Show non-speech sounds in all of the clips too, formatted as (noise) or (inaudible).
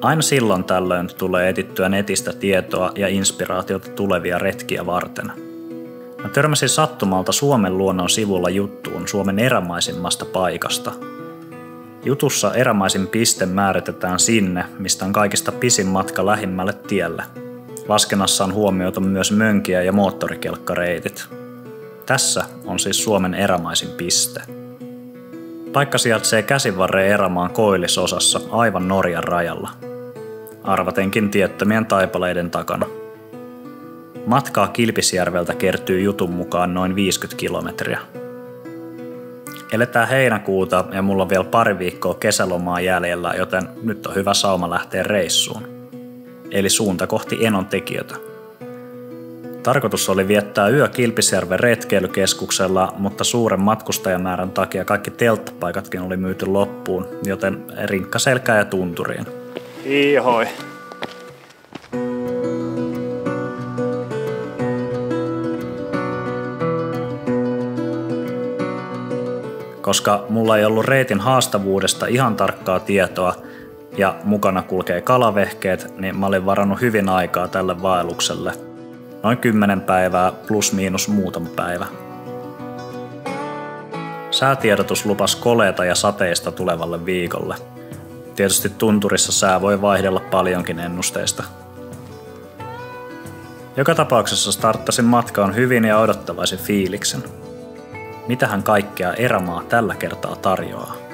Aina silloin tällöin tulee etittyä netistä tietoa ja inspiraatiota tulevia retkiä varten. Mä törmäsin sattumalta Suomen luonnon sivulla juttuun Suomen erämaisimmasta paikasta. Jutussa erämaisin piste määritetään sinne, mistä on kaikista pisin matka lähimmälle tielle. Laskennassa on huomioitu myös mönkiä ja moottorikelkkareitit. Tässä on siis Suomen erämaisin piste. Paikka sijaitsee käsivarreen erämaan koillisosassa aivan Norjan rajalla. Arvatenkin tiettömien taipaleiden takana. Matkaa Kilpisjärveltä kertyy jutun mukaan noin 50 kilometriä. Eletään heinäkuuta ja mulla on vielä pari viikkoa kesälomaa jäljellä, joten nyt on hyvä sauma lähteä reissuun. Eli suunta kohti Enon tekijötä. Tarkoitus oli viettää yö Kilpisjärven retkeilykeskuksella, mutta suuren matkustajamäärän takia kaikki telttapaikatkin oli myyty loppuun, joten rinkkaselkää ja tunturiin. Ihoi. Koska mulla ei ollut reitin haastavuudesta ihan tarkkaa tietoa ja mukana kulkee kalavehkeet, niin mä olin varannut hyvin aikaa tälle vaellukselle. Noin 10 päivää plus miinus muutama päivä. Säätiedotus lupas koleita ja sateista tulevalle viikolle. Tietysti tunturissa sää voi vaihdella paljonkin ennusteista. Joka tapauksessa starttasin matkaan hyvin ja odottavaisin fiiliksen. Mitähän kaikkea erämaa tällä kertaa tarjoaa?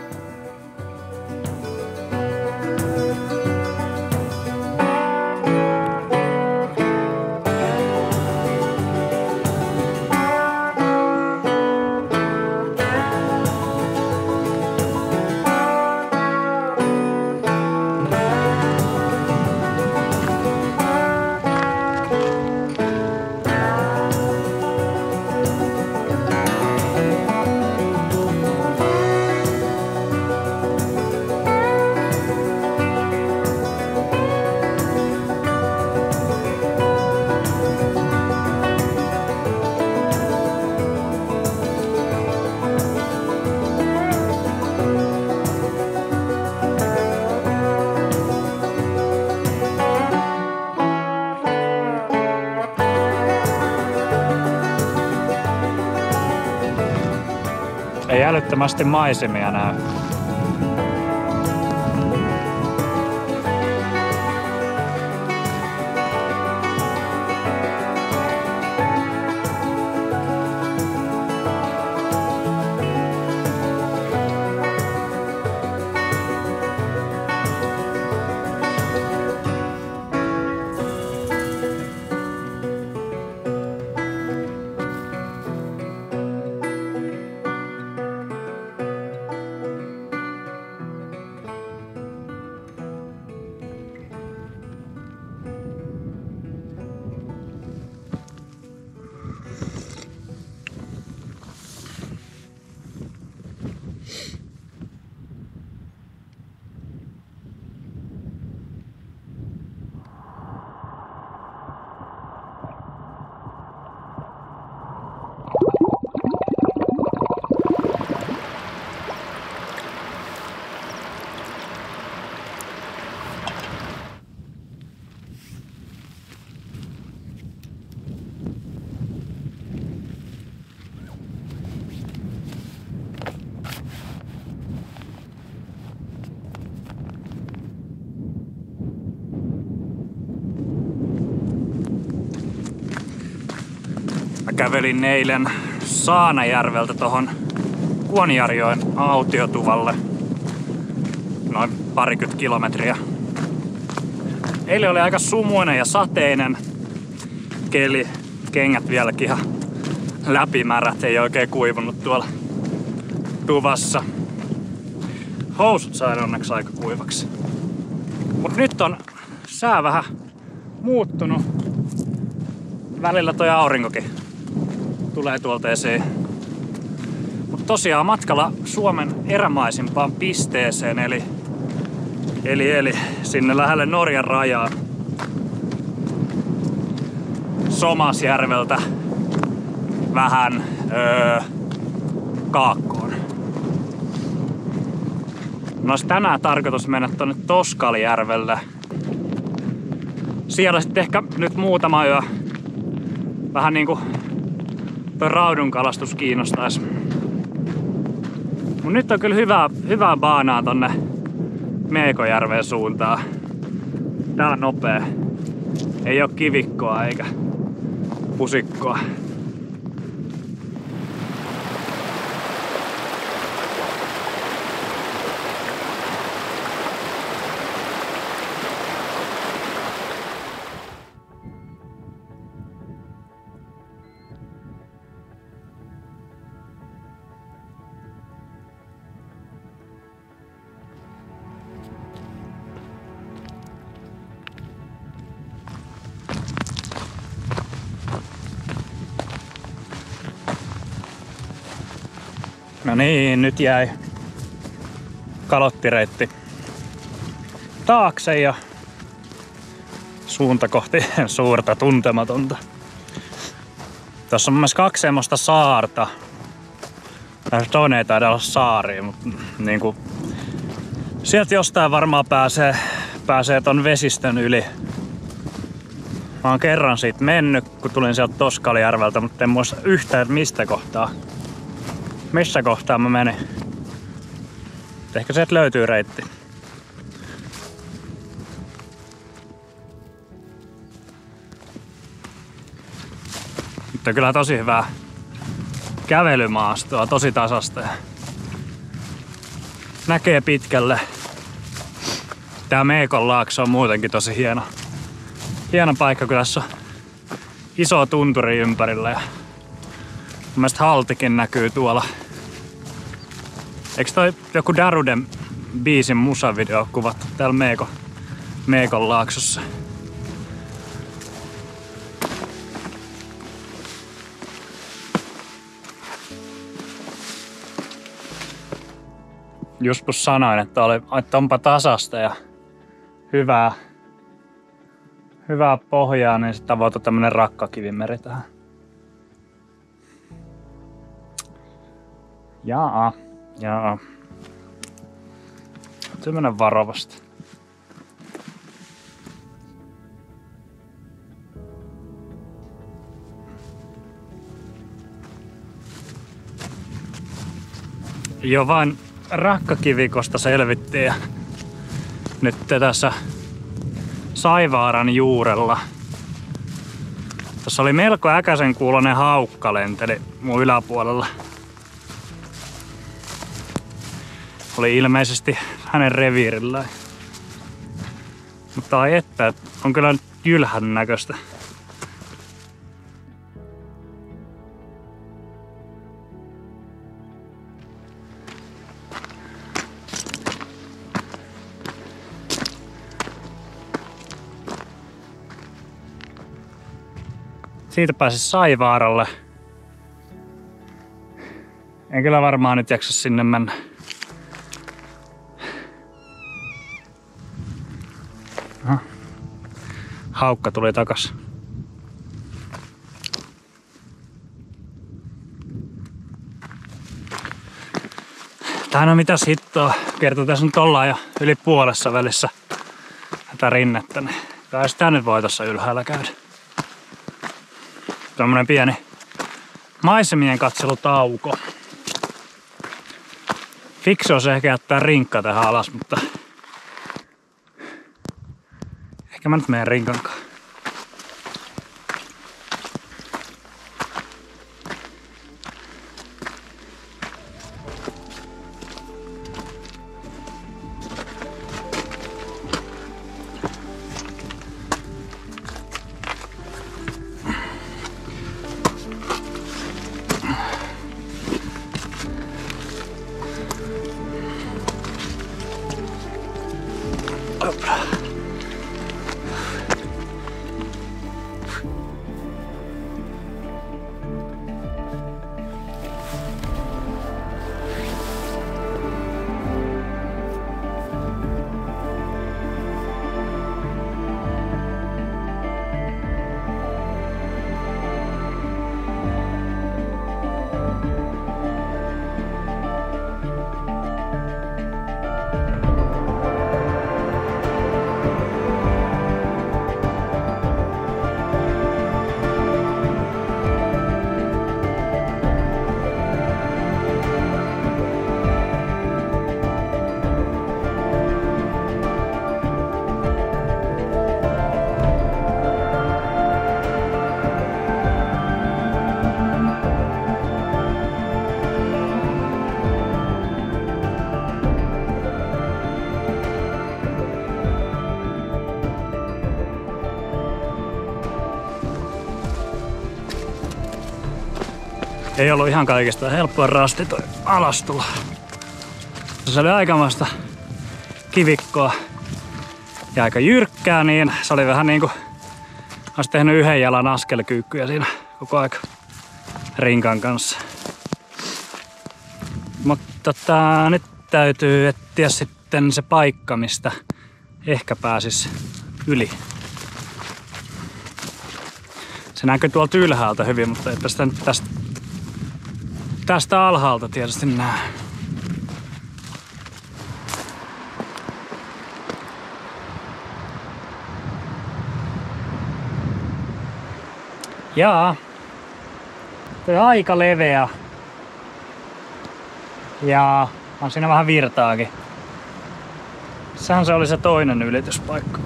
Ei älyttömästi maisemia kävelin eilen Saanajärveltä tohon Kuonjarjoen autiotuvalle. Noin parikymmentä kilometriä. Eilen oli aika sumuinen ja sateinen keli. Kengät vieläkin ihan läpimärät, ei oikein kuivunut tuolla tuvassa. Housut sain onneksi aika kuivaksi. Mut nyt on sää vähän muuttunut. Välillä toi aurinkokin tulee tuolta esiin. Mutta tosiaan matkalla Suomen erämaisimpaan pisteeseen, eli, eli, eli sinne lähelle Norjan rajaa. Somasjärveltä vähän öö, kaakkoon. No tänään tarkoitus mennä tonne Toskalijärvelle siellä sitten ehkä nyt muutama yö vähän niinku toi raudun kalastus kiinnostaisi. Mut nyt on kyllä hyvää, hyvää baanaa tonne Meekojärven suuntaan. Tää on nopea. Ei oo kivikkoa eikä pusikkoa. Niin, nyt jäi kalottireitti taakse ja suunta kohti (laughs) suurta tuntematonta. Tässä on myös kaksi semmoista saarta. Tai toinen ei taida olla saari, mutta niin kuin, sieltä jostain varmaan pääsee, pääsee ton vesistön yli. Mä oon kerran siitä mennyt, kun tulin sieltä Toskalijärveltä, mutta en muista yhtään mistä kohtaa missä kohtaa mä menin. Ehkä sieltä löytyy reitti. Mutta kyllä tosi hyvää kävelymaastoa, tosi tasasta näkee pitkälle. Tää Meekon laakso on muutenkin tosi hieno. Hieno paikka, kun tässä on iso tunturi ympärillä ja Mun haltikin näkyy tuolla. Eikö toi joku Daruden biisin musavideo kuvattu täällä Meeko, Meekon laaksossa? Joskus sanoin, että, oli, että onpa tasasta ja hyvää, hyvää pohjaa, niin sitten tavoittaa tämmönen rakkakivimeri tähän. Jaa, jaa. Se mennä varovasti. Jo vain rakkakivikosta selvittiin ja nyt tässä Saivaaran juurella. Tässä oli melko äkäisen kuulonen haukka lenteli mun yläpuolella. Oli ilmeisesti hänen reviirillään. Mutta ai että, on kyllä nyt jylhän näköistä. Siitä pääsi Saivaaralle. En kyllä varmaan nyt jaksa sinne mennä. Haukka tuli takas. Tähän on mitäs hittoa. Kertoo tässä nyt ollaan jo yli puolessa välissä tätä rinnettä. Niin kai sitä nyt voi tuossa ylhäällä käydä. Tämmönen pieni maisemien katselutauko. Fiksu se ehkä jättää rinkka tähän alas, mutta Ehkä mä nyt menen rinkankaan. Ei ollut ihan kaikista helppoa rasti toi alastulo. Se oli aikamoista kivikkoa ja aika jyrkkää, niin se oli vähän niinku, olisi tehnyt yhden jalan askelkyykkyjä siinä koko aika rinkan kanssa. Mutta tota, nyt täytyy etsiä sitten se paikka, mistä ehkä pääsis yli. Se näkyy tuolta ylhäältä hyvin, mutta eipä sitä nyt tästä, tästä alhaalta tietysti näe. Jaa. Toi aika leveä. Ja on siinä vähän virtaakin. Sehän se oli se toinen ylityspaikka.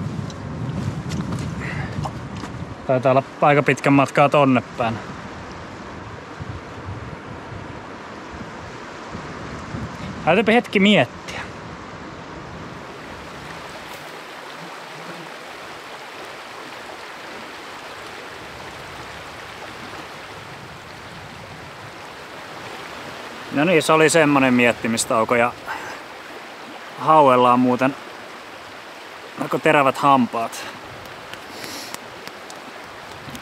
Taitaa olla aika pitkän matkaa tonne päin. Täytyypä hetki miettiä. No niin, se oli semmonen miettimistauko ja hauellaan muuten aika terävät hampaat.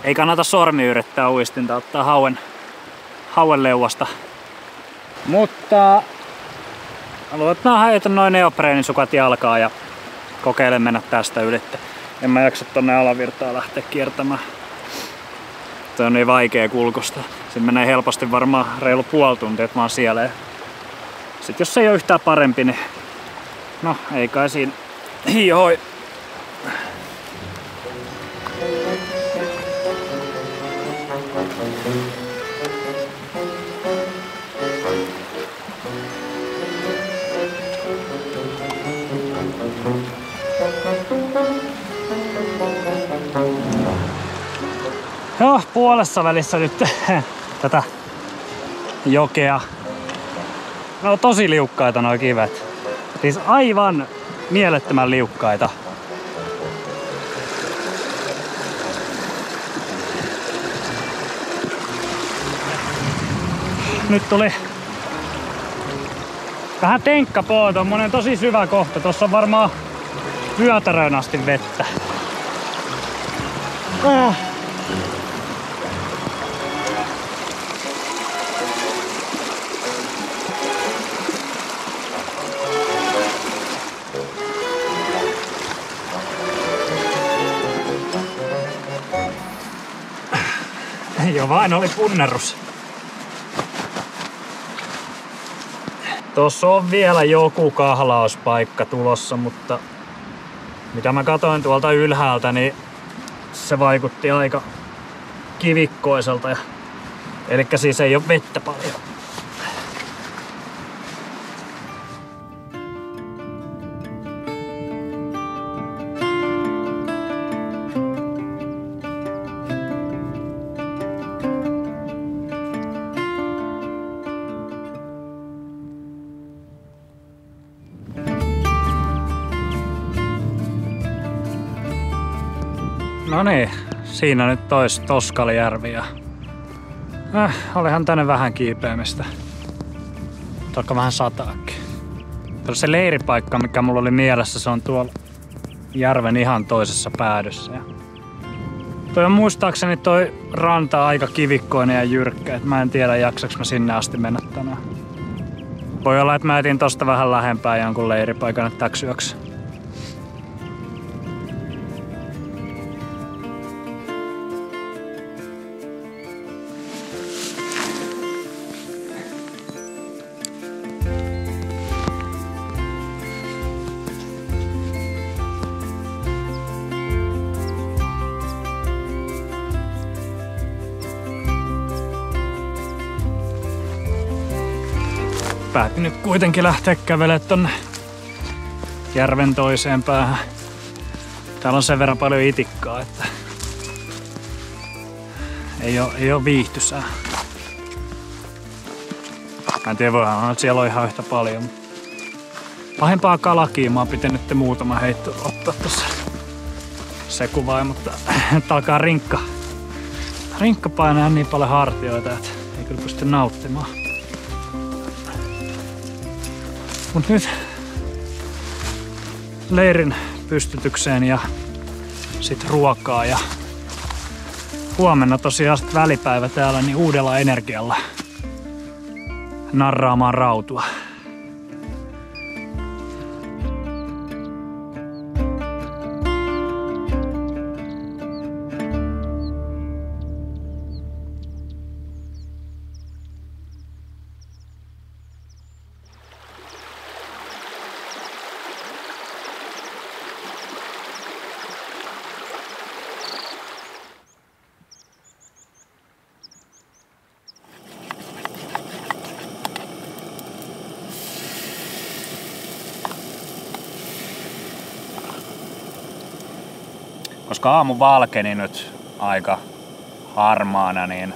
Ei kannata sormi yrittää uistinta ottaa hauen, hauen leuasta. Mutta aloitetaan heitä noin neopreenisukat jalkaa ja kokeile mennä tästä ylitte. En mä jaksa tonne alavirtaan lähteä kiertämään. Tuo on niin vaikea kulkusta. Sitten menee helposti varmaan reilu puoli tuntia, että mä oon siellä. Sitten jos se ei ole yhtään parempi, niin no ei kai siinä (clears throat) hiihoi. Joo, puolessa välissä nyt (laughs) tätä jokea. No tosi liukkaita nuo kivet. Siis aivan mielettömän liukkaita. Nyt tuli vähän tenkkapoo, tommonen tosi syvä kohta. Tossa on varmaan vyötäröön asti vettä. Äh. Vain oli punnerus. Tuossa on vielä joku kahlauspaikka tulossa, mutta mitä mä katoin tuolta ylhäältä, niin se vaikutti aika kivikkoiselta. Eli siis ei ole vettä paljon. Siinä nyt tois Toskalijärvi ja äh, olihan tänne vähän kiipeämistä. Alkaa vähän sataakin. Tuossa se leiripaikka, mikä mulla oli mielessä, se on tuolla järven ihan toisessa päädyssä. Ja toi on muistaakseni toi ranta aika kivikkoinen ja jyrkkä, et mä en tiedä jaksaks mä sinne asti mennä tänään. Voi olla, että mä etin tosta vähän lähempää jonkun leiripaikan täksi nyt kuitenkin lähteä kävelemään tonne järven toiseen päähän. Täällä on sen verran paljon itikkaa, että ei ole, ei ole viihtysää. Mä en tiedä, voihan olla, että siellä on ihan yhtä paljon. Pahempaa kalakiimaa pitänyt muutama heitto ottaa tuossa se kuvaa, mutta nyt alkaa rinkka. Rinkka painaa niin paljon hartioita, että ei kyllä pysty nauttimaan. Mut nyt leirin pystytykseen ja sit ruokaa ja huomenna tosiaan välipäivä täällä niin uudella energialla narraamaan rautua. Koska aamu valkeni nyt aika harmaana, niin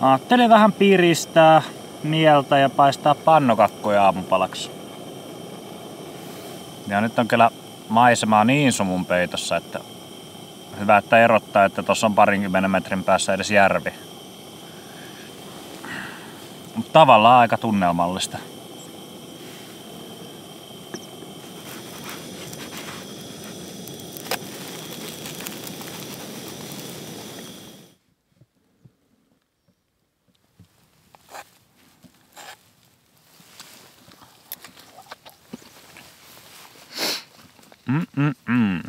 ajattelin vähän piristää mieltä ja paistaa pannokakkoja aamupalaksi. Ja nyt on kyllä maisema niin sumun peitossa, että hyvä, että erottaa, että tuossa on parinkymmenen metrin päässä edes järvi. Mutta tavallaan aika tunnelmallista. Mm-mm-mm.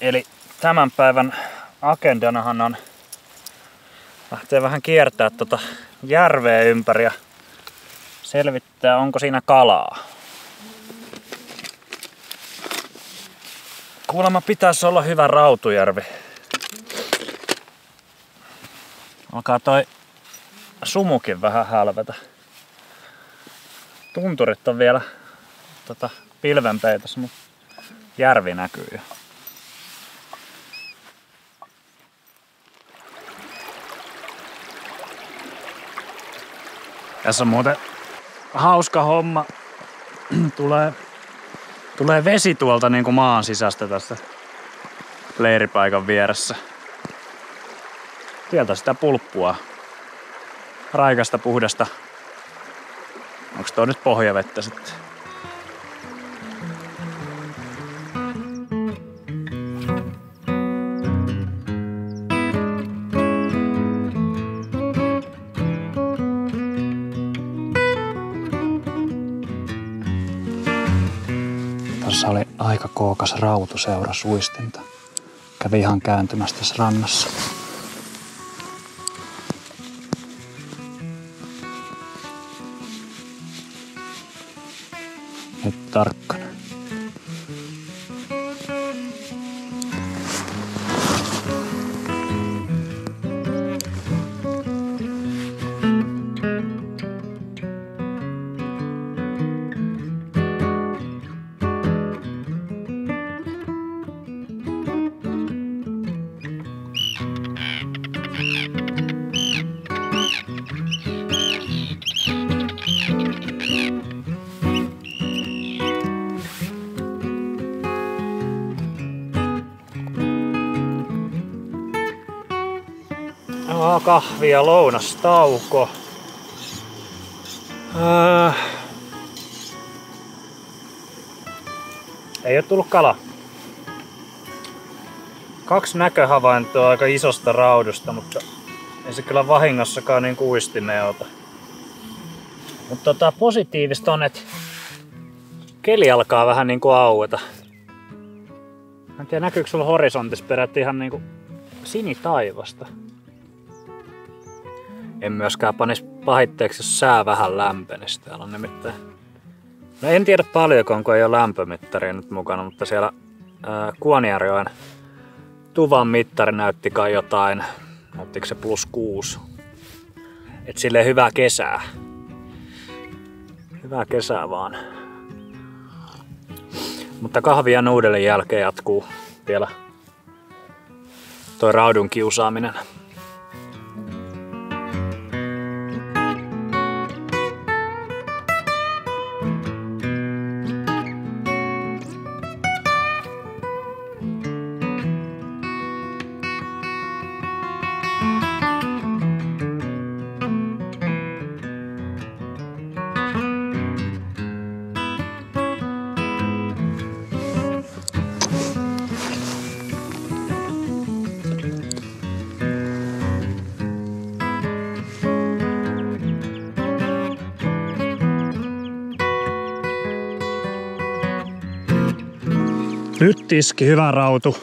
Eli tämän päivän agendanahan on lähtee vähän kiertää tuota järveä ympäri ja selvittää, onko siinä kalaa. Kuulemma pitäisi olla hyvä Rautujärvi. Alkaa toi sumukin vähän hälvetä. Tunturit on vielä tota, pilvenpeitossa, mutta järvi näkyy jo. Tässä on muuten hauska homma. (clears throat) tulee, tulee vesi tuolta niin kuin maan sisästä tässä leiripaikan vieressä. Sieltä sitä pulppua. Raikasta, puhdasta. Onks tuo nyt pohjavettä sitten? Rautuseura suistinta. Kävi ihan kääntymässä tässä rannassa. Ja lounastauko. Äh. Ei ole tullut kala. Kaksi näköhavaintoa aika isosta raudusta, mutta ei se kyllä vahingossakaan niin kuistine ota. Mutta tota, positiivista on, että keli alkaa vähän niin kuin aueta. En tiedä näkyykö sulla horisontissa peräti ihan niinku sinitaivasta. En myöskään panis pahitteeksi, jos sää vähän lämpenisi. Täällä on nimittäin... No en tiedä paljonko, onko ei ole lämpömittaria nyt mukana, mutta siellä ää, tuvan mittari näytti kai jotain, näyttikö se plus kuusi. Et silleen hyvää kesää. Hyvää kesää vaan. Mutta kahvia nuudelen jälkeen jatkuu vielä toi raudun kiusaaminen. Tiski, hyvä rautu.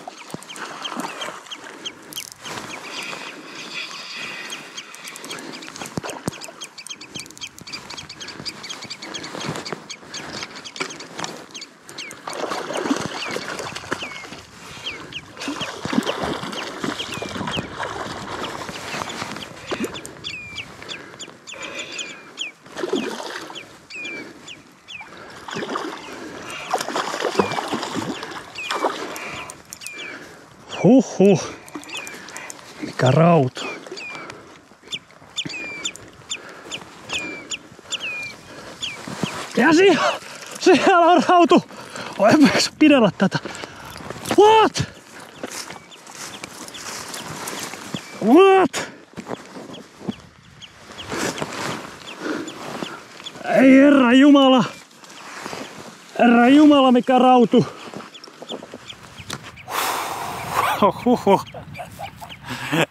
Huhhuh. Mikä rautu. Ja siellä, siellä on rautu. Oi, en pidellä tätä. What? What? Ei herra jumala. Herra jumala, mikä rautu.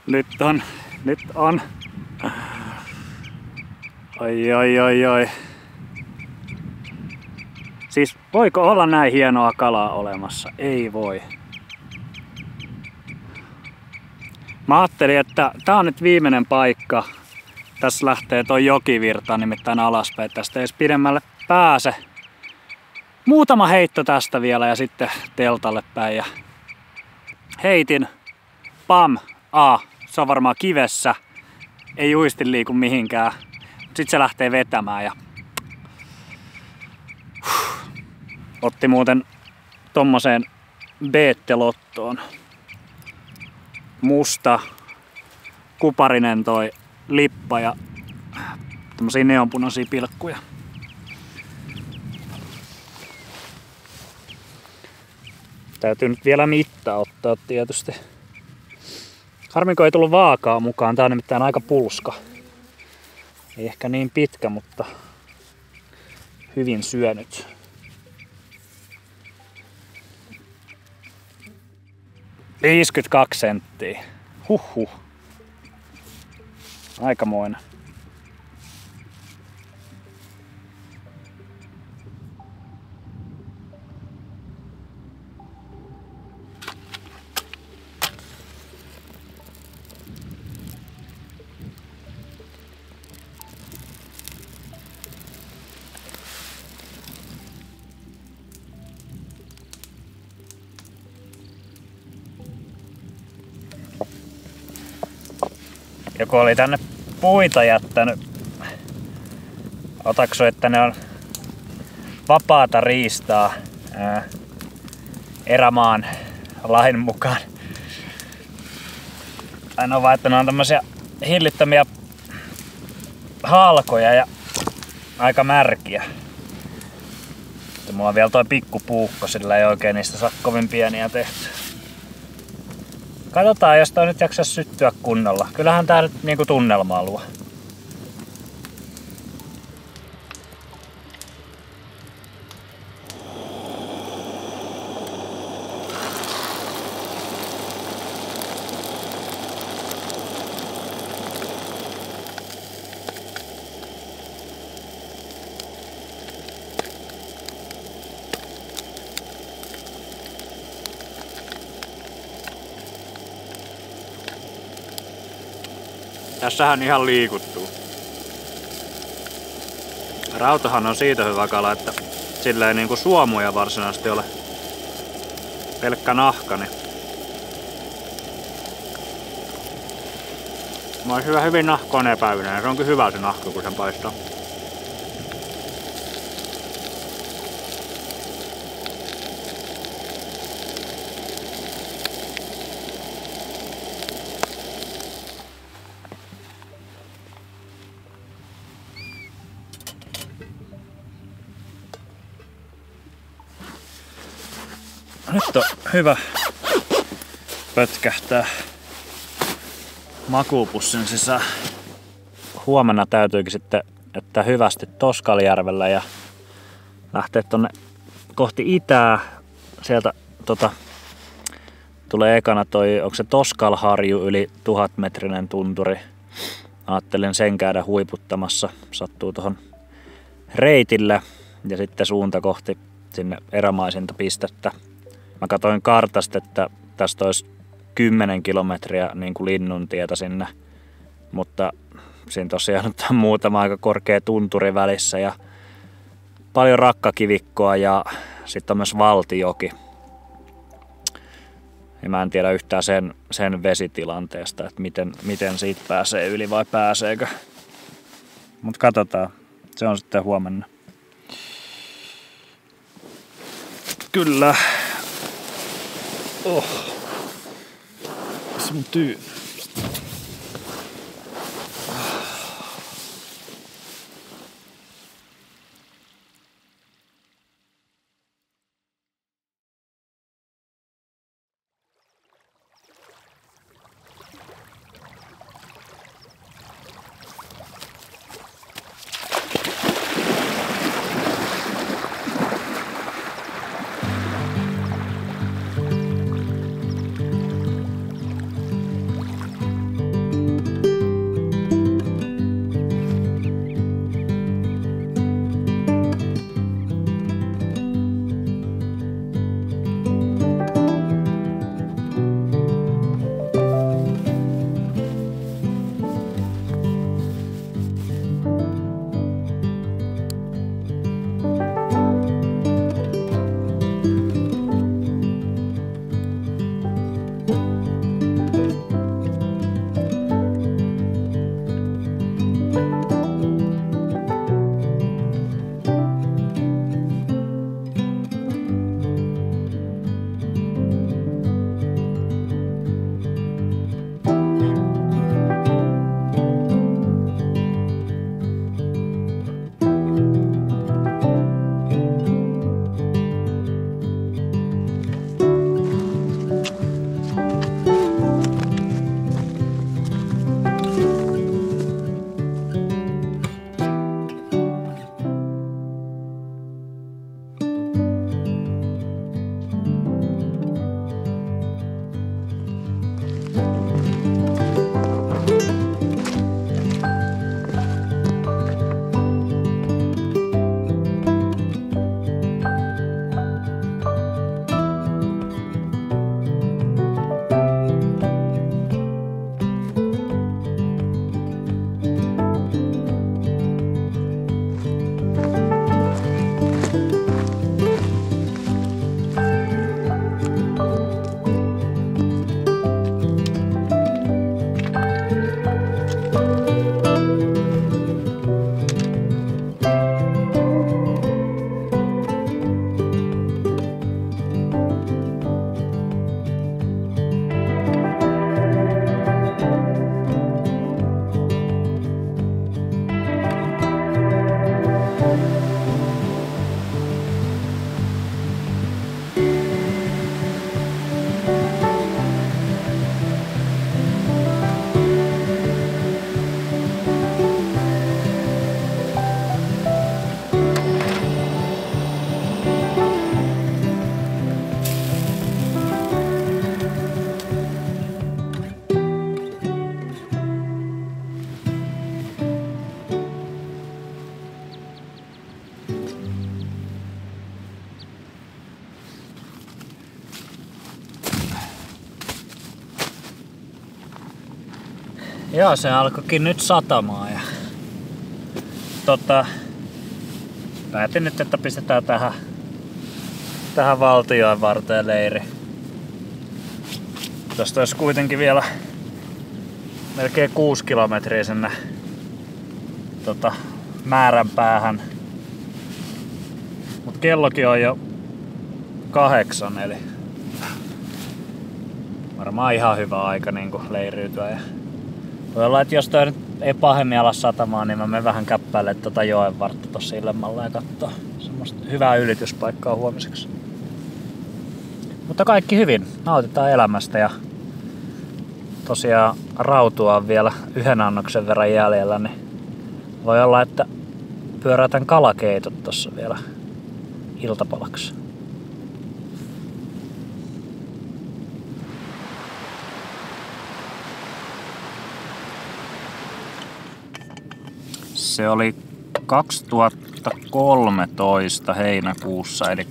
Nyt on, nyt on. Oi, oi, oi, oi. Siis voiko olla näin hienoa kalaa olemassa? Ei voi. Mä ajattelin, että tää on nyt viimeinen paikka. Tässä lähtee toi jokivirta nimittäin alaspäin. Tästä ei edes pidemmälle pääse. Muutama heitto tästä vielä ja sitten teltalle päin. Ja heitin. Pam. A. Se on varmaan kivessä. Ei uisti liiku mihinkään. Sitten se lähtee vetämään ja otti muuten tommoseen beettelottoon. Musta, kuparinen toi lippa ja tämmösiä neonpunaisia pilkkuja. Täytyy nyt vielä mittaa ottaa tietysti. Harminko ei tullut vaakaa mukaan, tää on nimittäin aika pulska. Ei ehkä niin pitkä, mutta hyvin syönyt. Viisikymmentäkaksi senttiä. Huhhuh. Aikamoinen. Oli tänne puita jättänyt. Otaksu, että ne on vapaata riistaa ää, erämaan lain mukaan. Ainoa vaan, että ne on tämmösiä hillittömiä halkoja ja aika märkiä. Mulla on vielä toi pikkupuukko, sillä ei oikein niistä saa kovin pieniä tehty. Katsotaan, jos toi nyt jaksaa syttyä kunnolla. Kyllähän tää nyt niinku tunnelmaa luo. Tässähän ihan liikuttuu. Rautahan on siitä hyvä kala, että sillä ei niinku suomuja varsinaisesti ole. Pelkkä nahka, niin Mä oon hyvä hyvin nahkoon epäyinen ja se onkin hyvä se nahka, kun sen paistaa. Nyt on hyvä pötkähtää makuupussin sisään. Huomenna täytyykin sitten että hyvästi Toskaljärvellä ja lähteä tonne kohti itää. Sieltä tota, tulee ekana toi, onko se Toskalharju yli tuhat metrinen tunturi. Ajattelin sen käydä huiputtamassa. Sattuu tuohon reitille ja sitten suunta kohti sinne erämaisinta pistettä Mä katsoin kartasta, että tästä olisi 10 kilometriä niin kuin linnuntietä sinne, mutta siinä tosiaan on muutama aika korkea tunturi välissä ja paljon rakkakivikkoa ja sitten on myös valtioki. Ja mä en tiedä yhtään sen, sen vesitilanteesta, että miten, miten siitä pääsee yli vai pääseekö. Mutta katsotaan. Se on sitten huomenna. Kyllä. Oh. Se mun Joo, se alkoikin nyt satamaan ja tota, päätin nyt, että pistetään tähän, tähän valtioon varteen leiri. Tästä olisi kuitenkin vielä melkein 6 kilometriä sinne tota, määrän päähän. Mut kellokin on jo kahdeksan, eli varmaan ihan hyvä aika niin leiriytyä ja voi olla, että jos toi nyt ei pahemmin ala satamaan, niin mä menen vähän käppäille tuota joen vartta tossa illemmalla ja katsoo semmoista hyvää ylityspaikkaa huomiseksi. Mutta kaikki hyvin. Nautitaan elämästä ja tosiaan rautua on vielä yhden annoksen verran jäljellä, niin voi olla, että pyörätän kalakeitot tossa vielä iltapalaksi. Se oli 2013 heinäkuussa, eli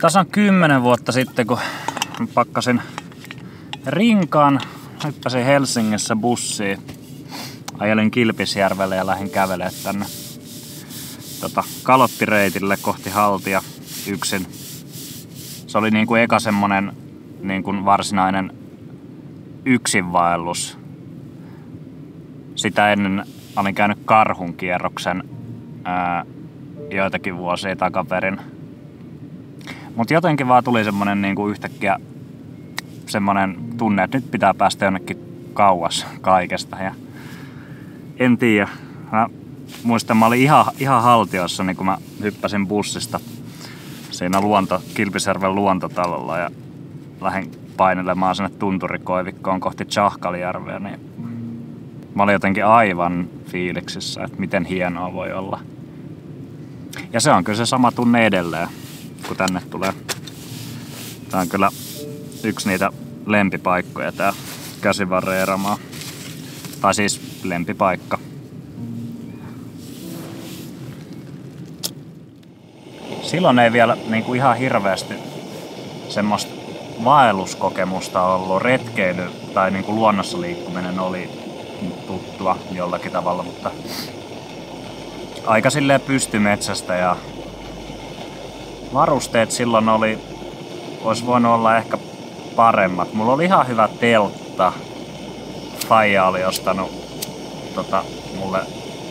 tasan kymmenen vuotta sitten, kun pakkasin rinkaan, hyppäsin Helsingissä bussiin. Ajelin Kilpisjärvelle ja lähdin kävelemään tänne tota, kalottireitille kohti haltia yksin. Se oli niinku eka semmonen niinku varsinainen yksinvaellus. Sitä ennen olin käynyt karhun kierroksen ää, joitakin vuosia takaperin. Mutta jotenkin vaan tuli semmonen niinku yhtäkkiä semmonen tunne, että nyt pitää päästä jonnekin kauas kaikesta. Ja en tiedä. Mä muistan, mä olin ihan, ihan haltiossa, niin kun mä hyppäsin bussista siinä luonto, Kilpisjärven luontotalolla ja lähdin painelemaan sinne tunturikoivikkoon kohti Tsahkalijärveä, niin mä olin jotenkin aivan fiiliksissä, että miten hienoa voi olla. Ja se on kyllä se sama tunne edelleen, kun tänne tulee. Tää on kyllä yksi niitä lempipaikkoja tää käsivarren erämaa. Tai siis lempipaikka. Silloin ei vielä niin kuin ihan hirveästi semmoista vaelluskokemusta ollut. Retkeily tai niin kuin luonnossa liikkuminen oli tuttua jollakin tavalla, mutta aika silleen pystymetsästä ja varusteet silloin oli, olisi voinut olla ehkä paremmat. Mulla oli ihan hyvä teltta. Faija oli ostanut tota, mulle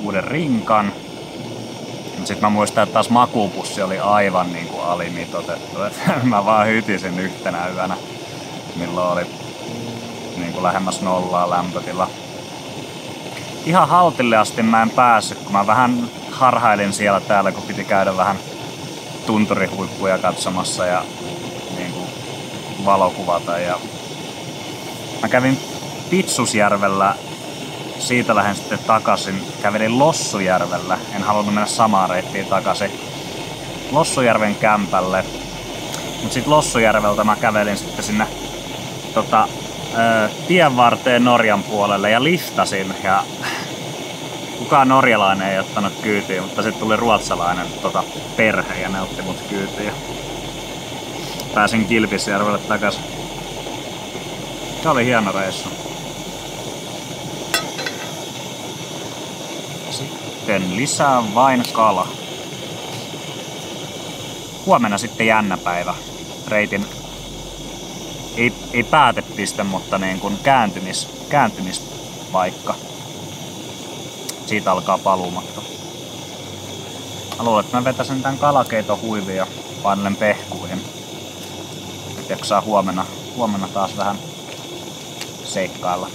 uuden rinkan. Sitten mä muistan, että taas makuupussi oli aivan niin kuin alimitotettu. Et (laughs) mä vaan hytisin yhtenä yönä, milloin oli niin kuin lähemmäs nollaa lämpötila. Ihan haltille asti mä en päässyt, kun mä vähän harhailin siellä täällä, kun piti käydä vähän tunturihuippuja katsomassa ja niin kuin valokuvata. Ja mä kävin Pitsusjärvellä, siitä lähden sitten takaisin. Kävelin Lossujärvellä, en halunnut mennä samaan reittiin takaisin. Lossujärven kämpälle. Mutta sitten Lossujärveltä mä kävelin sitten sinne tota, ö, tien varteen Norjan puolelle ja liftasin. Ja kukaan norjalainen ei ottanut kyytiin, mutta sitten tuli ruotsalainen tota, perhe ja ne otti mut kyytiin. Pääsin Kilpisjärvelle takaisin. Se oli hieno reissu. Sitten lisää vain kala. Huomenna sitten jännä päivä. Reitin ei, ei päätepiste, mutta niin kuin kääntymis, kääntymispaikka. Siitä alkaa paluumatta. Mä luulen, että mä vetäisin tän kalakeiton huivin ja painelen pehkuihin. Jaksaa huomenna, huomenna taas vähän seikkailla.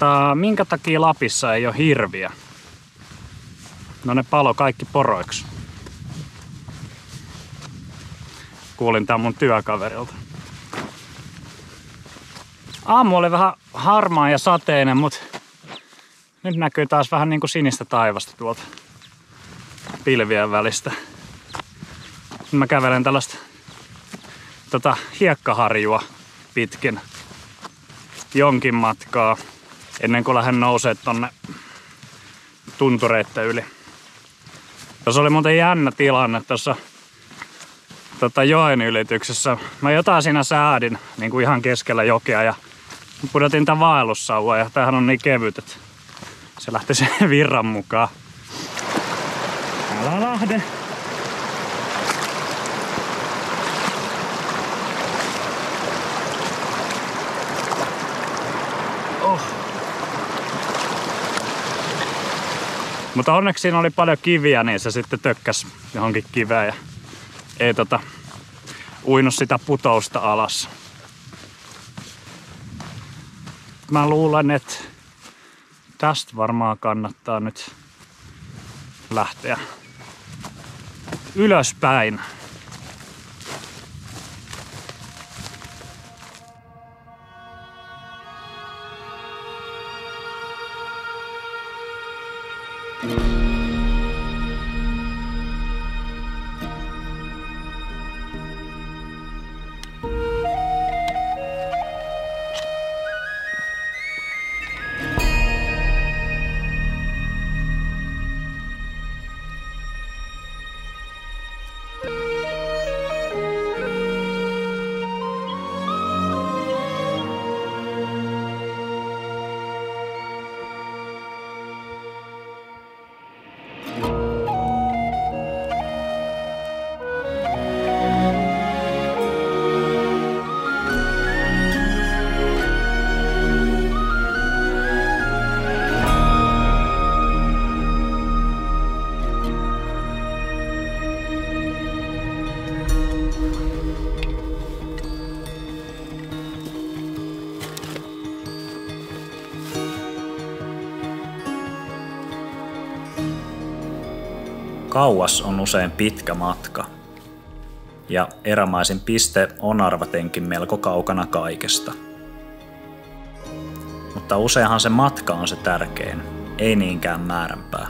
Tota, minkä takia Lapissa ei ole hirviä? No ne palo kaikki poroiksi. Kuulin tämän mun työkaverilta. Aamu oli vähän harmaa ja sateinen, mutta nyt näkyy taas vähän niin kuin sinistä taivasta tuolta pilvien välistä. Nyt mä kävelen tällaista tota, hiekkaharjua pitkin jonkin matkaa ennen kuin lähden nousee tonne tuntureitten yli. Tuossa oli muuten jännä tilanne tuossa tota joen ylityksessä. Mä jotain siinä säädin niin kuin ihan keskellä jokea ja pudotin tämän vaellussauvan ja tämähän on niin kevyt, että se lähti sen (laughs) virran mukaan. Älä lähde. Mutta onneksi siinä oli paljon kiviä, niin se sitten tökkäs johonkin kiveen ja ei tota, uinut sitä putousta alas. Mä luulen, että tästä varmaan kannattaa nyt lähteä ylöspäin. Kauas on usein pitkä matka. Ja erämaisin piste on arvatenkin melko kaukana kaikesta. Mutta useinhan se matka on se tärkein, ei niinkään määränpää.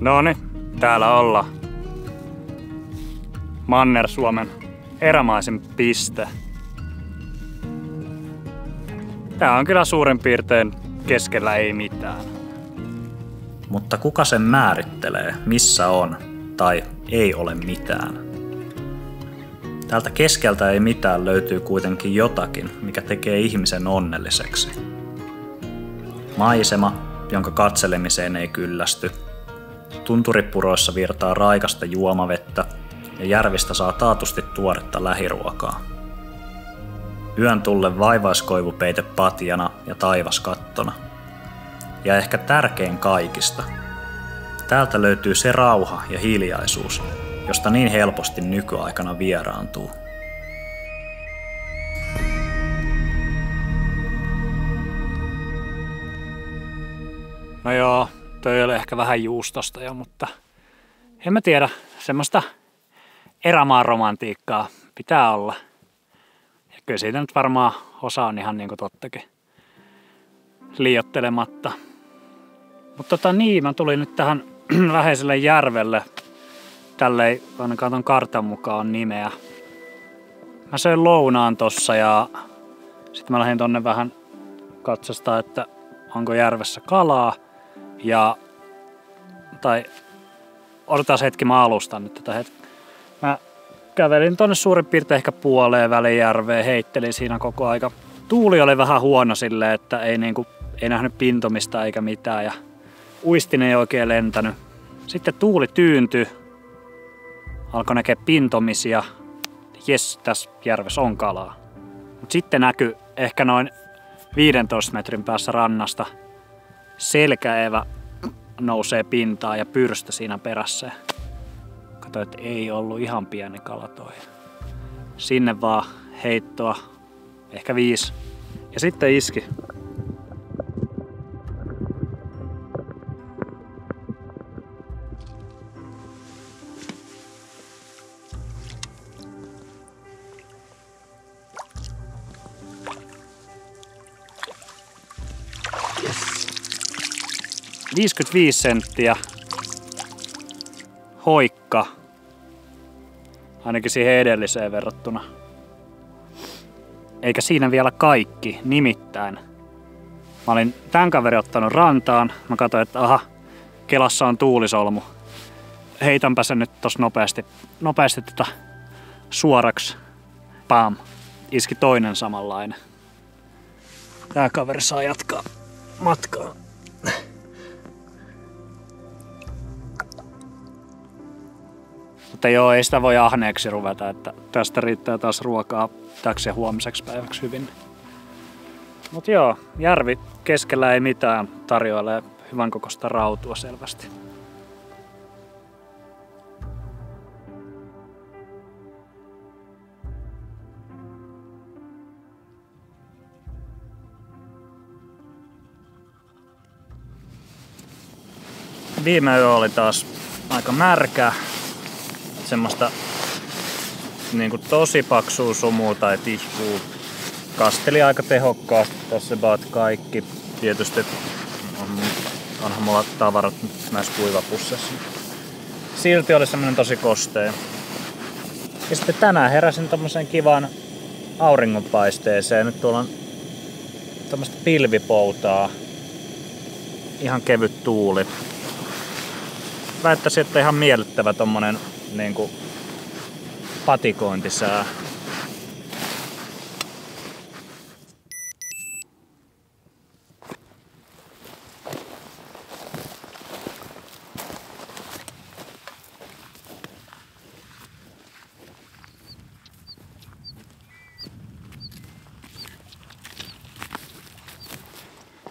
No niin, täällä ollaan. Manner-Suomen erämaisen piste. Tää on kyllä suurin piirtein keskellä ei mitään. Mutta kuka sen määrittelee, missä on tai ei ole mitään? Täältä keskeltä ei mitään löytyy kuitenkin jotakin, mikä tekee ihmisen onnelliseksi. Maisema, jonka katselemiseen ei kyllästy. Tunturipuroissa virtaa raikasta juomavettä ja järvistä saa taatusti tuoretta lähiruokaa. Yön tulle vaivaiskoivupeite patjana ja taivas kattona. Ja ehkä tärkein kaikista. Täältä löytyy se rauha ja hiljaisuus, josta niin helposti nykyaikana vieraantuu. No joo, toi oli ehkä vähän juustosta jo, mutta en mä tiedä, semmoista erämaan romantiikkaa pitää olla kyllä siitä nyt varmaan osa on ihan niin kuin tottakin liiottelematta. Mutta tota niin, mä tulin nyt tähän (clears throat) läheiselle järvelle. Tälle ei ainakaan ton kartan mukaan on nimeä. Mä söin lounaan tossa ja sitten mä lähdin tonne vähän katsastaa, että onko järvessä kalaa. Ja, tai odotetaan hetki, mä alustan nyt tätä hetki. Kävelin tonne suurin piirtein ehkä puoleen Välijärveen, heittelin siinä koko aika. Tuuli oli vähän huono sille, että ei, niinku, ei nähnyt pintomista eikä mitään ja uistin ei oikein lentänyt. Sitten tuuli tyyntyi, alkoi näkeä pintomisia. Jes, tässä järvessä on kalaa. Mut sitten näkyi ehkä noin 15 metrin päässä rannasta selkäevä nousee pintaan ja pyrstö siinä perässä katsoin, että ei ollut ihan pieni kala toi. Sinne vaan heittoa, ehkä viisi. Ja sitten iski. Yes. 55 senttiä hoikka ainakin siihen edelliseen verrattuna. Eikä siinä vielä kaikki, nimittäin. Mä olin tämän kaverin ottanut rantaan. Mä katsoin, että aha, kelassa on tuulisolmu. Heitänpä sen nyt tossa nopeasti, nopeasti tota suoraksi. Pam. Iski toinen samanlainen. Tää kaveri saa jatkaa matkaa. Mutta joo, ei sitä voi ahneeksi ruveta, että tästä riittää taas ruokaa täksi ja huomiseksi päiväksi hyvin. Mutta joo, järvi keskellä ei mitään tarjoilee hyvän kokoista rautua selvästi. Viime yö oli taas aika märkä. Semmoista niin kuin tosi paksua sumua tai tihkuu. Kasteli aika tehokkaasti tässä about kaikki. Tietysti on, onhan mulla tavarat näissä kuivapusseissa. Silti oli semmonen tosi kostea. Ja sitten tänään heräsin tommoseen kivaan auringonpaisteeseen. Nyt tuolla on tämmöistä pilvipoutaa. Ihan kevyt tuuli väittäisin, että ihan miellyttävä tommonen niin kuin patikointisää.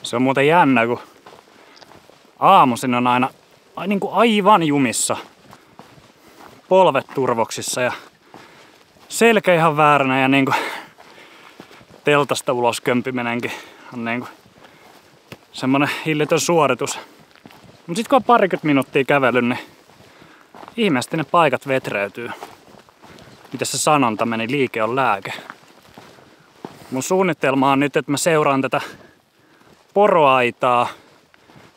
Se on muuten jännä, kun aamuisin on aina niin kuin aivan jumissa. Polvet turvoksissa ja selkä ihan vääränä ja niin kuin teltasta ulos kömpimenenkin on niin kuin semmonen hillitön suoritus. Mut sit kun on parikymmentä minuuttia kävellyt, niin ihmeesti ne paikat vetreytyy. Mitä se sanonta meni, liike on lääke. Mun suunnitelma on nyt, että mä seuraan tätä poroaitaa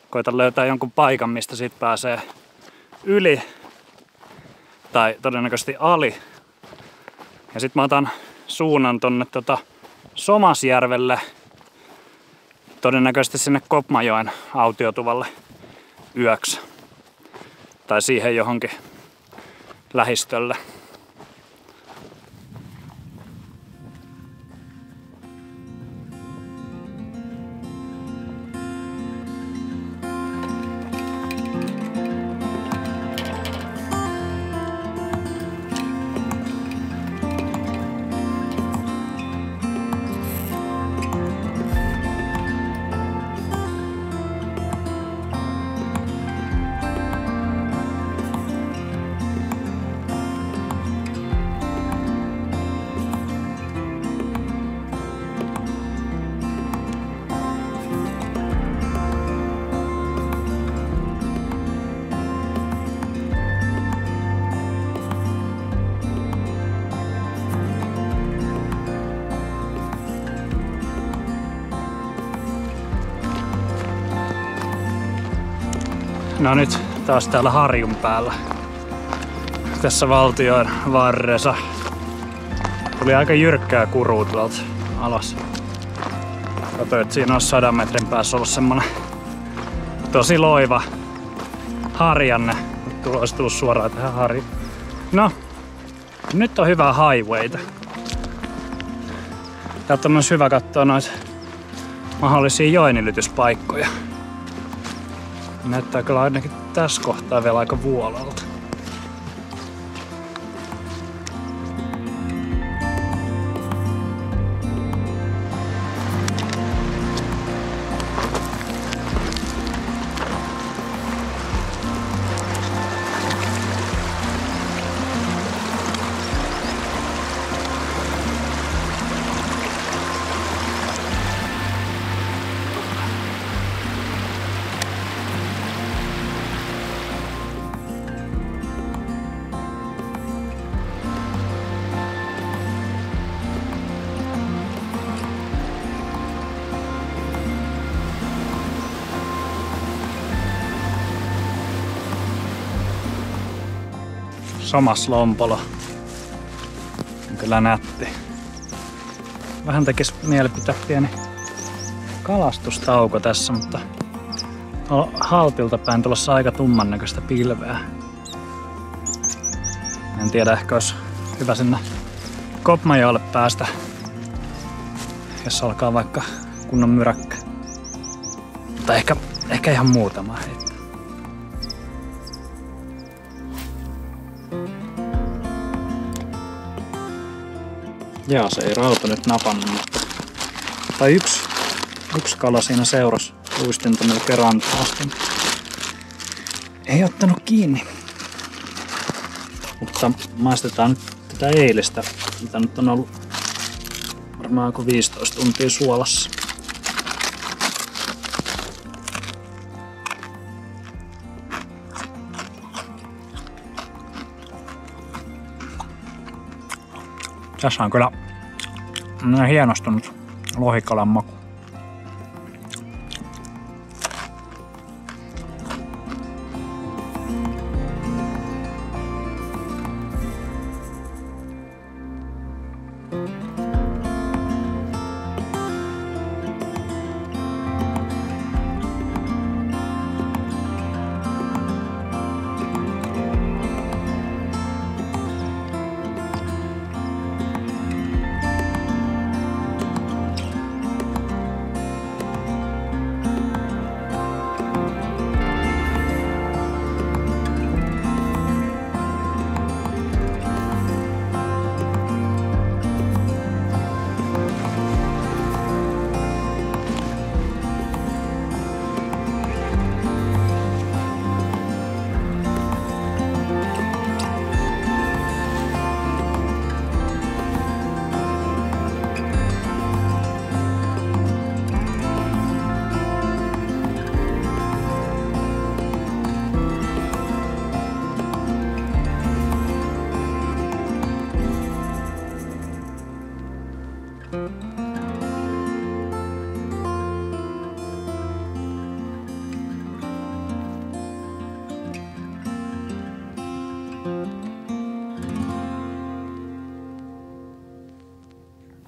koitan löytää jonkun paikan, mistä siitä pääsee yli tai todennäköisesti ali. Ja sitten mä otan suunnan tonne tota Somasjärvelle, todennäköisesti sinne Kopmajoen autiotuvalle yöksi. Tai siihen johonkin lähistölle. No nyt taas täällä harjun päällä. Tässä valtion varressa. Tuli aika jyrkkää kuruu tuolta alas. Katsoin, että siinä on sadan metrin päässä ollut semmonen tosi loiva harjanne. Tuo olisi tullut suoraan tähän harju. No, nyt on hyvää highwayta. Täältä on myös hyvä katsoa noita mahdollisia joenilytyspaikkoja. Näyttää kyllä ainakin tässä kohtaa vielä aika vuolalta. Samas lompolo. On kyllä nätti. Vähän tekis mieli pitää pieni kalastustauko tässä, mutta on haltilta päin tulossa aika tumman näköistä pilveä. En tiedä, ehkä olisi hyvä sinne Kopmajoelle päästä, jos alkaa vaikka kunnon myräkkä. Mutta ehkä, ehkä ihan muutama heittää. Jaa, se ei rauta nyt napannut, mutta... Tai yksi, yksi kala siinä seurasi. Luistin tuonne kerran asti. Ei ottanut kiinni. Mutta maistetaan nyt tätä eilistä, mitä nyt on ollut varmaan 15 tuntia suolassa. Tässä on kyllä hienostunut lohikalan maku.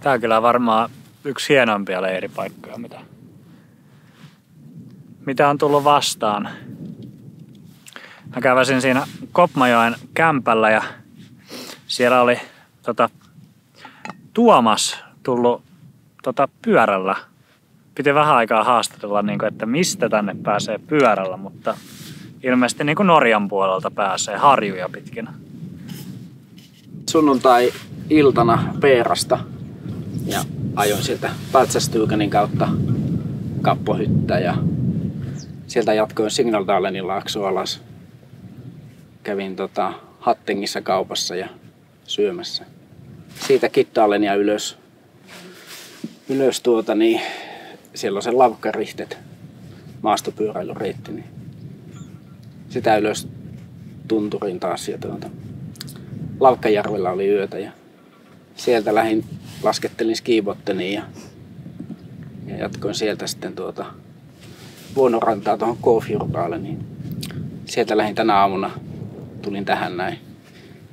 Tää on kyllä varmaan yksi hienompia leiripaikkoja, mitä, mitä on tullut vastaan. Mä käväsin siinä Kopmajoen kämpällä ja siellä oli tota, Tuomas tullut tota, pyörällä. Piti vähän aikaa haastatella, niin kuin, että mistä tänne pääsee pyörällä, mutta ilmeisesti niin kuin Norjan puolelta pääsee harjuja pitkin. Sunnuntai-iltana Peerasta ja ajoin sieltä Patsastuukanin kautta Kappohyttä ja sieltä jatkoin Signaldalenin laakso alas. Kävin tota Hattengissa kaupassa ja syömässä. Siitä Kittaalenia ylös, ylös tuota, niin siellä on se lavkarihtet maastopyöräilyreitti, niin sitä ylös tunturin taas ja tuota, Lavkajärvellä oli yötä ja sieltä lähdin, laskettelin skibotteniin ja, ja jatkoin sieltä sitten tuota Vuonorantaa tuohon Kofjurdaalle, niin sieltä lähdin tänä aamuna, tulin tähän näin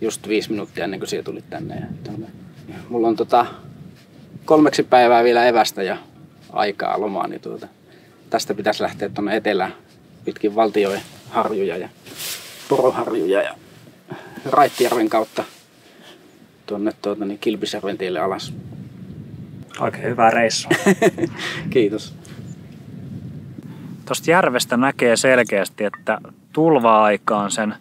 just viisi minuuttia ennen kuin siellä tuli tänne. Ja tuonne. Mulla on tota kolmeksi päivää vielä evästä ja aikaa lomaa, niin tuota, tästä pitäisi lähteä tuonne etelään pitkin valtioiden harjuja ja poroharjuja ja Raittijärven kautta tuonne tuota, niin Kilpisjärven tielle alas. Oikein hyvä reissu. (laughs) Kiitos. Tuosta järvestä näkee selkeästi, että tulva-aikaan sen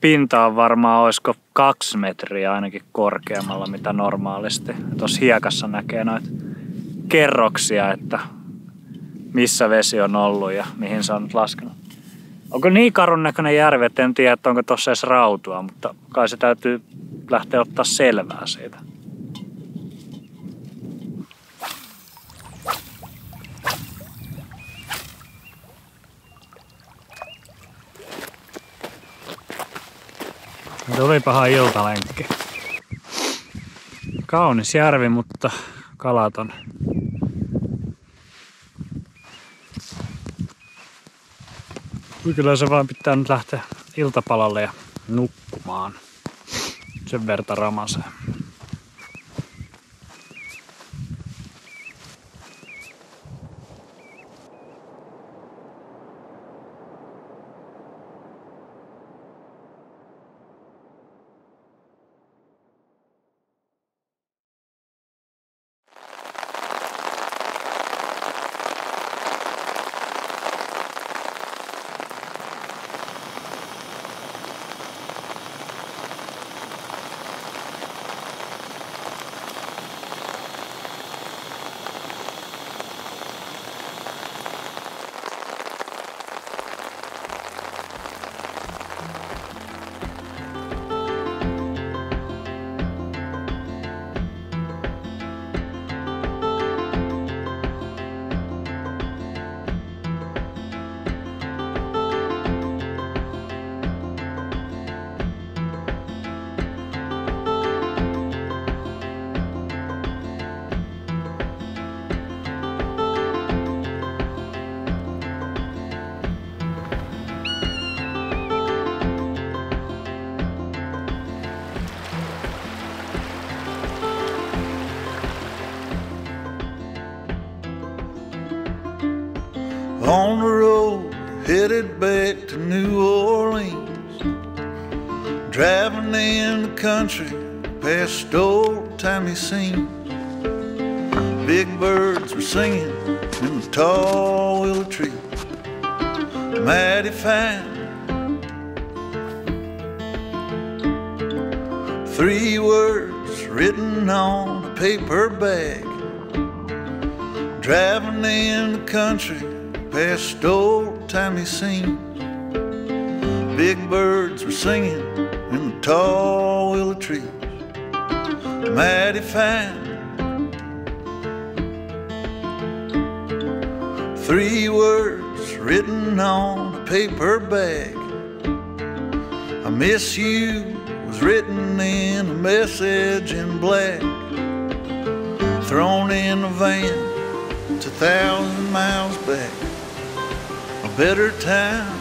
pinta on varmaan olisiko kaksi metriä ainakin korkeammalla mitä normaalisti. Tuossa hiekassa näkee noita kerroksia, että missä vesi on ollut ja mihin se on nyt laskenut. Onko niin karun näköinen järvi, että en tiedä, että onko tuossa edes rautua, mutta kai se täytyy lähteä ottaa selvää siitä. Tuli paha iltalenkki. Kaunis järvi, mutta kalaton. Kyllä se vaan pitää nyt lähteä iltapalalle ja nukkumaan. Sen verta ramasee. On the road headed back to New Orleans. Driving in the country past old timey scenes. Big birds were singing in the tall willow tree. Mighty fine. Three words written on a paper bag. Driving in the country past old timey scenes. Big birds were singing in the tall willow trees. Mighty fine. Three words written on a paper bag. I miss you was written in a message in black. Thrown in a van to a thousand miles back. Better time.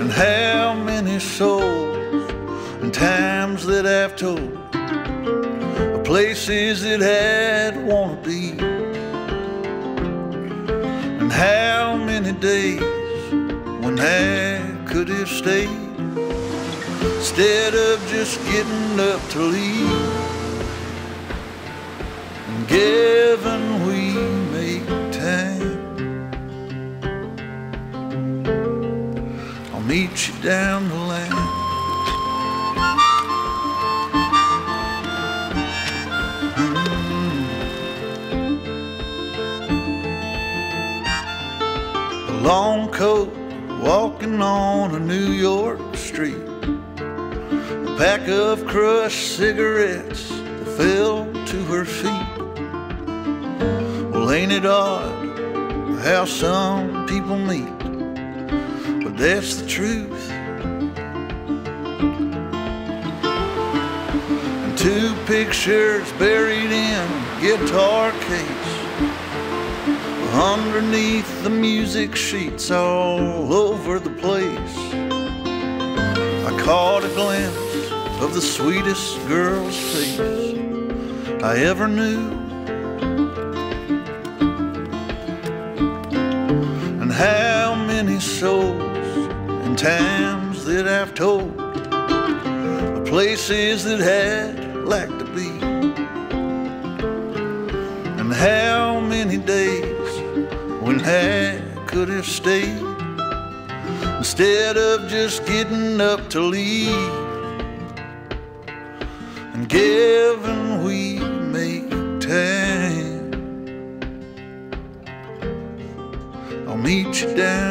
And how many souls and times that I've told of places that I'd wanna be. And how many days when I could have stayed instead of just getting up to leave. Given we make time, I'll meet you down the line. Hmm. A long coat walking on a New York street. A pack of crushed cigarettes fell to her feet. Well, ain't it odd how some people meet? But that's the truth. And two pictures buried in a guitar case. Underneath the music sheets all over the place, I caught a glimpse of the sweetest girl's face I ever knew. Souls and times that I've told of places that had like to be. And how many days when I could have stayed instead of just getting up to leave. And given we make time, I'll meet you down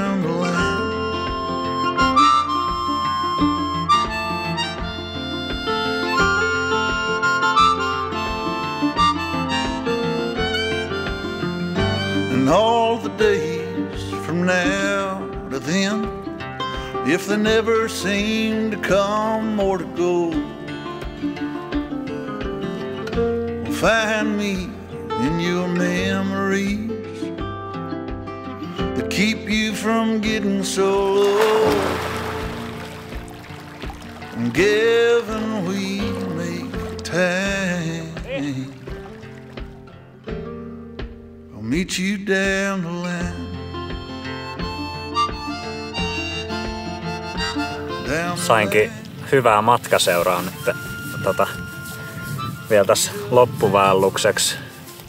if they never seem to come or to go, find me in your memories that keep you from getting so low. And given we make time. I'll meet you down the line. Sainkin hyvää matkaseuraa nyt tota, vielä tässä loppuvaellukseksi.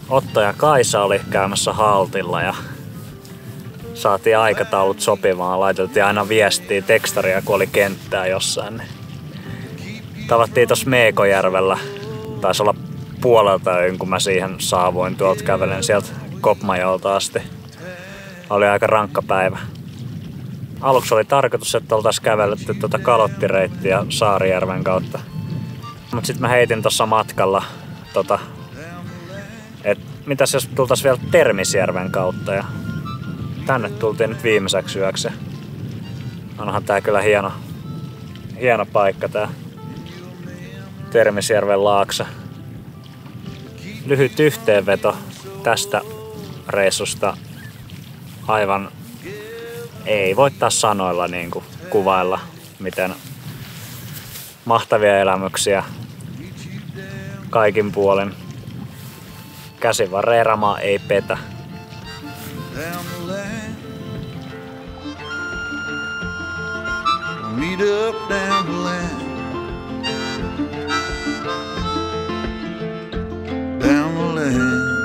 Otto ja Kaisa oli käymässä haltilla ja saatiin aikataulut sopimaan. Laitettiin aina viestiä, tekstaria, kun oli kenttää jossain. Tavattiin tuossa Meekojärvellä. Taisi olla puolelta kun mä siihen saavuin tuolta kävelen sieltä Kopmajolta asti. Oli aika rankka päivä. Aluksi oli tarkoitus, että oltaisiin kävelletty tuota kalottireittiä Saarijärven kautta. Mutta sitten mä heitin tuossa matkalla, tota, että mitäs jos tultaisiin vielä Termisjärven kautta ja tänne tultiin nyt viimeiseksi yöksi. Onhan tää kyllä hieno, hieno paikka tää Termisjärven laakso. Lyhyt yhteenveto tästä reissusta. Aivan ei voi taas sanoilla niin kuin kuvailla, miten mahtavia elämyksiä kaikin puolin. Käsivarreeramaa ei petä. Meet up down the line. Down the line.